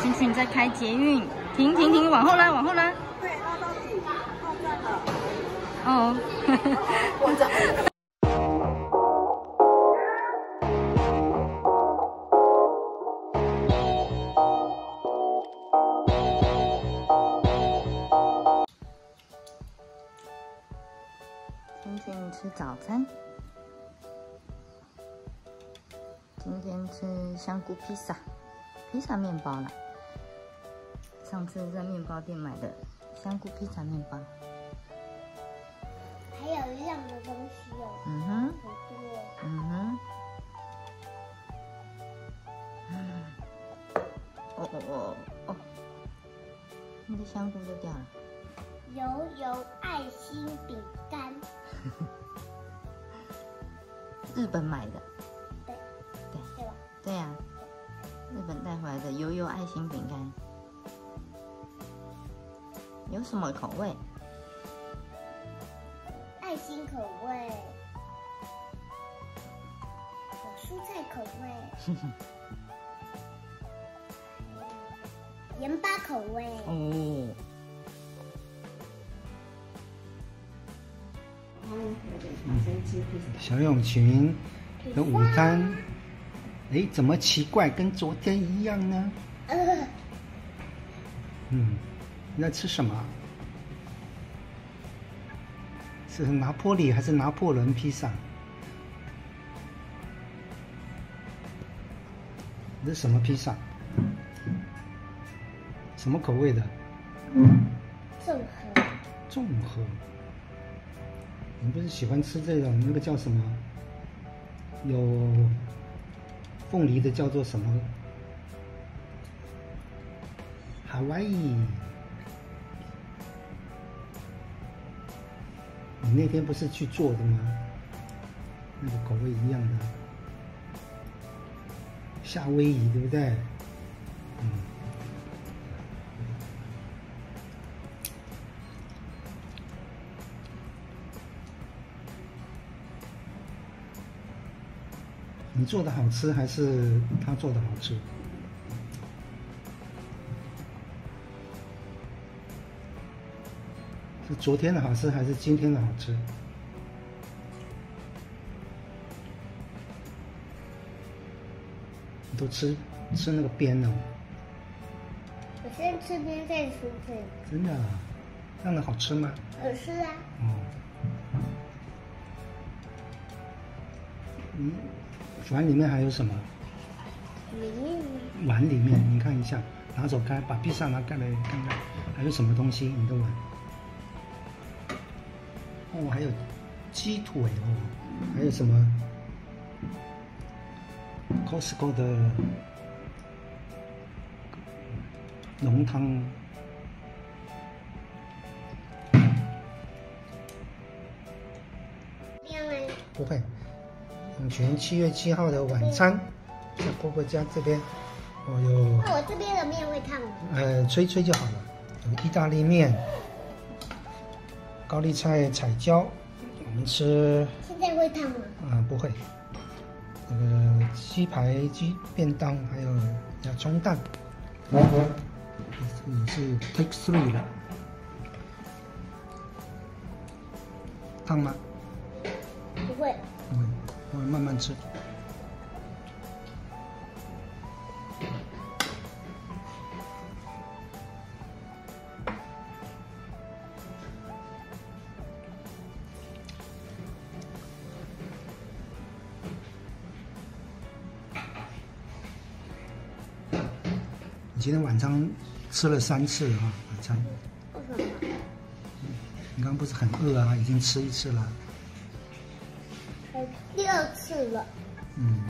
星星在开捷运，停停停，往后拉，往后拉。对，拉到底，到站了。哦，我走。今天吃早餐。今天吃香菇披萨，披萨面包啦。上次在面包店买的香菇披萨面包。还有一样的东西哦。嗯哼。很多。嗯哼。哦哦哦哦！那个香菇就掉了。油油爱心饼干。日本买的。对。对。对吧？对呀。日本带回来的悠悠爱心饼干。有什么口味？爱心口味。有蔬菜口味。盐巴口味。哦。小永群的午餐，哎，怎么奇怪，跟昨天一样呢？嗯，你在吃什么？是拿破里还是拿破仑披萨？这是什么披萨？什么口味的？综合。综合。你不是喜欢吃这种那个叫什么？有凤梨的叫做什么？海外。你那天不是去做的吗？那个口味一样的，夏威夷对不对？嗯。你做的好吃还是他做的好吃？是昨天的好吃还是今天的好吃？你都吃吃那个边呢？我先吃边再吃这个。真的？这样的好吃吗？好吃啊。哦。嗯。碗里面还有什么？里面。碗里面，你看一下，拿走开，把披萨拿开来看看，还有什么东西？你的碗。哦，还有鸡腿哦，还有什么？Costco 的浓汤。不会。永泉七月七号的晚餐，在婆婆家这边，我有。那我这边的面会烫吗？呃，吹吹就好了。有意大利面，高丽菜彩椒，我们吃。现在会烫吗？啊，不会。那个鸡排鸡便当，还有洋葱蛋。这里是 take three 了。烫吗？不会。不会。我慢慢吃。你今天晚上吃了三次啊，晚餐。你刚不是很饿啊？已经吃一次了。第二次了。嗯，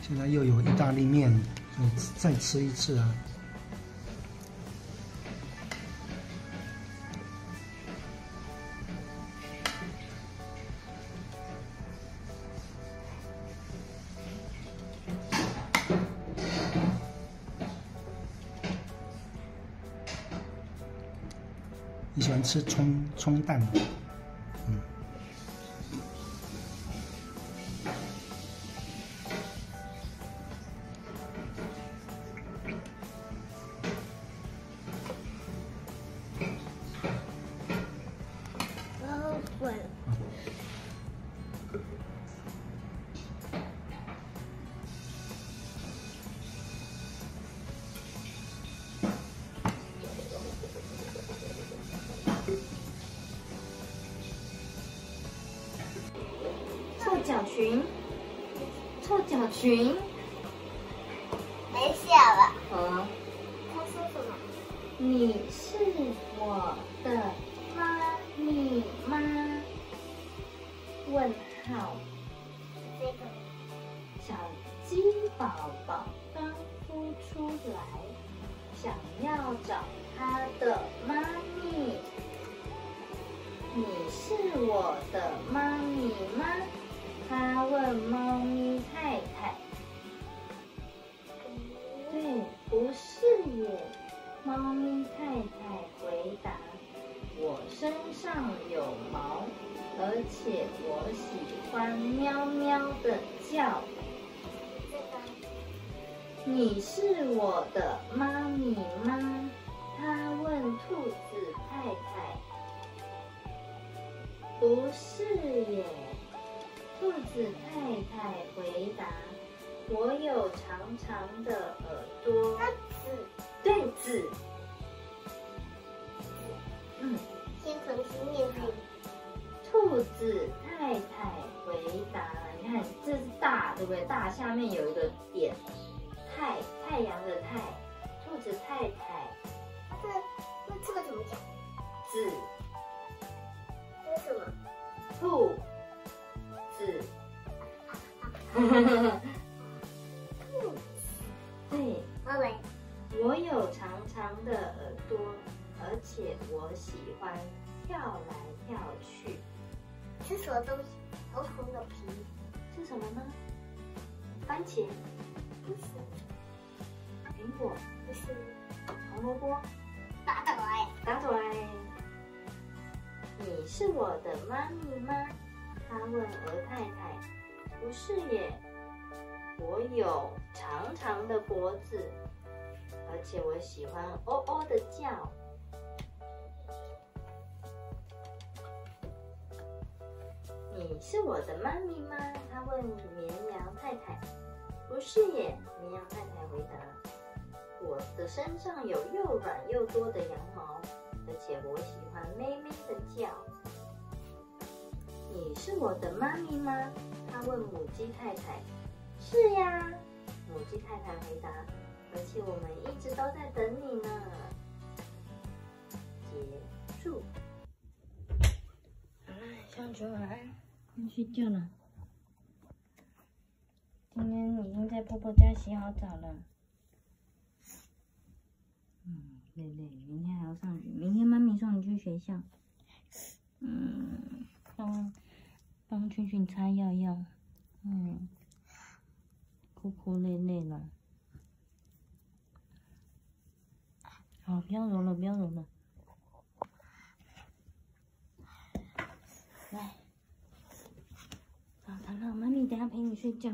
现在又有意大利面，再吃一次啊。你喜欢吃葱葱蛋吗？裙，臭脚裙。没写了。嗯，他说什么？你是我的妈咪吗？问号。这个。小鸡宝宝刚孵出来，想要找它的妈咪。你是我的妈咪吗？欢喵喵的叫。”你是我的妈咪吗？他问兔子太太。不是耶，兔子太太回答：“我有长长的耳朵。”子，对子。嗯，先重新念一兔子太太回答：“你看，这是大，对不对？大下面有一个点，太太阳的太，兔子太太。这那这个怎么讲？子。”这是什么？兔子。什么呢？番茄。不是。苹果。不是。红萝卜。答对。答对。你是我的妈咪吗？他问鹅太太。不是耶，我有长长的脖子，而且我喜欢哦哦的叫。你是我的妈咪吗？他问绵羊太太。不是耶，绵羊太太回答。我的身上有又软又多的羊毛。而且我喜欢咩咩的叫。你是我的妈咪吗？他问母鸡太太。是呀，母鸡太太回答。而且我们一直都在等你呢。结束。好了，小猪晚安，要睡觉了。今天已经在婆婆家洗好澡了。嗯累累，明天还要上学。明天妈咪送你去学校。嗯，帮帮群群擦药药。嗯，哭哭累累了。好，不要揉了，不要揉了。早餐了，妈咪等下陪你睡觉。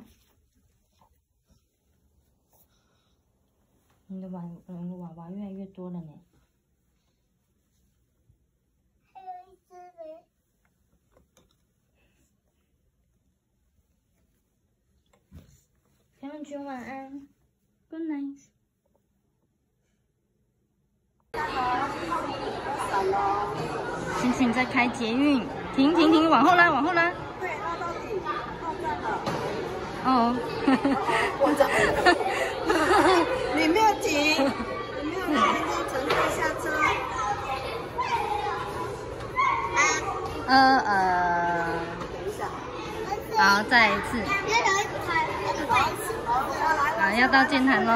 你的娃，嗯，娃娃越来越多了呢。还有一只呢。小熊晚安，Good night。星星在开捷运，停停停，往后拉，往后拉。我走。你没有停，你没有让人家乘客下车。呃呃。等一下。好，再一次。好，要到建潭喽。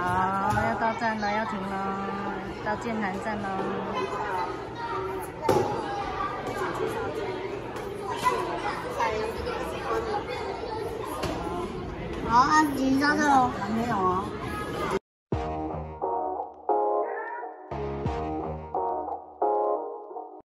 好，要到站了，要停了，到剑潭站了。好，安吉到这喽。还没有啊。